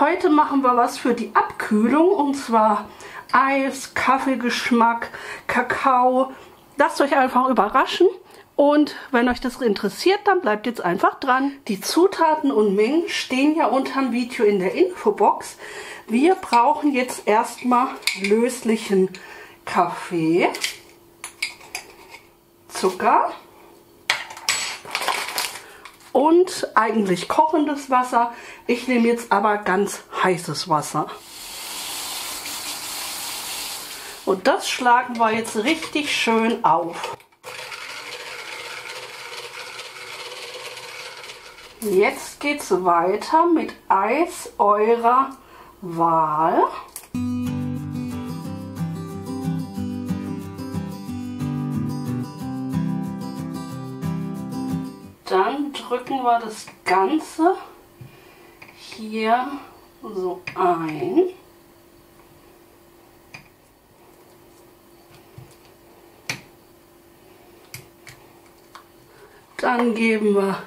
Heute machen wir was für die Abkühlung und zwar Eis, Kaffeegeschmack, Kakao. Lasst euch einfach überraschen und wenn euch das interessiert, dann bleibt jetzt einfach dran. Die Zutaten und Mengen stehen ja unter dem Video in der Infobox. Wir brauchen jetzt erstmal löslichen Kaffee, Zucker, und eigentlich kochendes Wasser. Ich nehme jetzt aber ganz heißes Wasser. Und das schlagen wir jetzt richtig schön auf. Jetzt geht es weiter mit Eis eurer Wahl. Dann drücken wir das Ganze hier so ein. Dann geben wir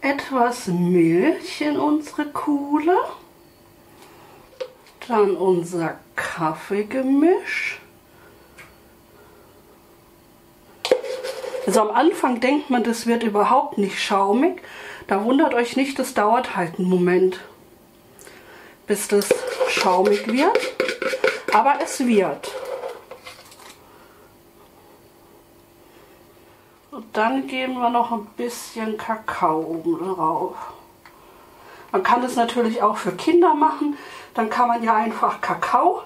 etwas Milch in unsere Kuhle. Dann unser Kaffeegemisch. Also am Anfang denkt man, das wird überhaupt nicht schaumig. Da wundert euch nicht, das dauert halt einen Moment, bis das schaumig wird. Aber es wird. Und dann geben wir noch ein bisschen Kakao oben drauf. Man kann das natürlich auch für Kinder machen. Dann kann man ja einfach Kakao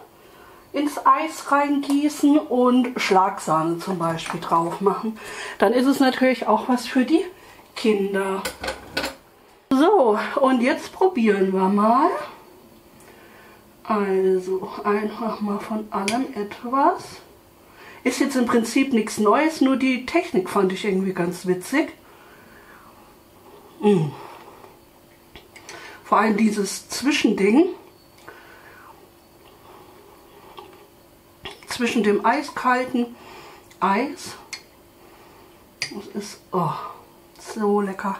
ins Eis reingießen und Schlagsahne zum Beispiel drauf machen. Dann ist es natürlich auch was für die Kinder. So, und jetzt probieren wir mal. Also einfach mal von allem etwas. Ist jetzt im Prinzip nichts Neues, nur die Technik fand ich irgendwie ganz witzig. Mm. Vor allem dieses Zwischending. Zwischen dem eiskalten Eis. Das ist oh, so lecker.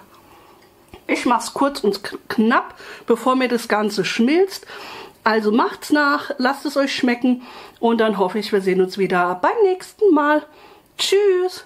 Ich mache es kurz und knapp, bevor mir das Ganze schmilzt. Also macht's nach, lasst es euch schmecken und dann hoffe ich, wir sehen uns wieder beim nächsten Mal. Tschüss!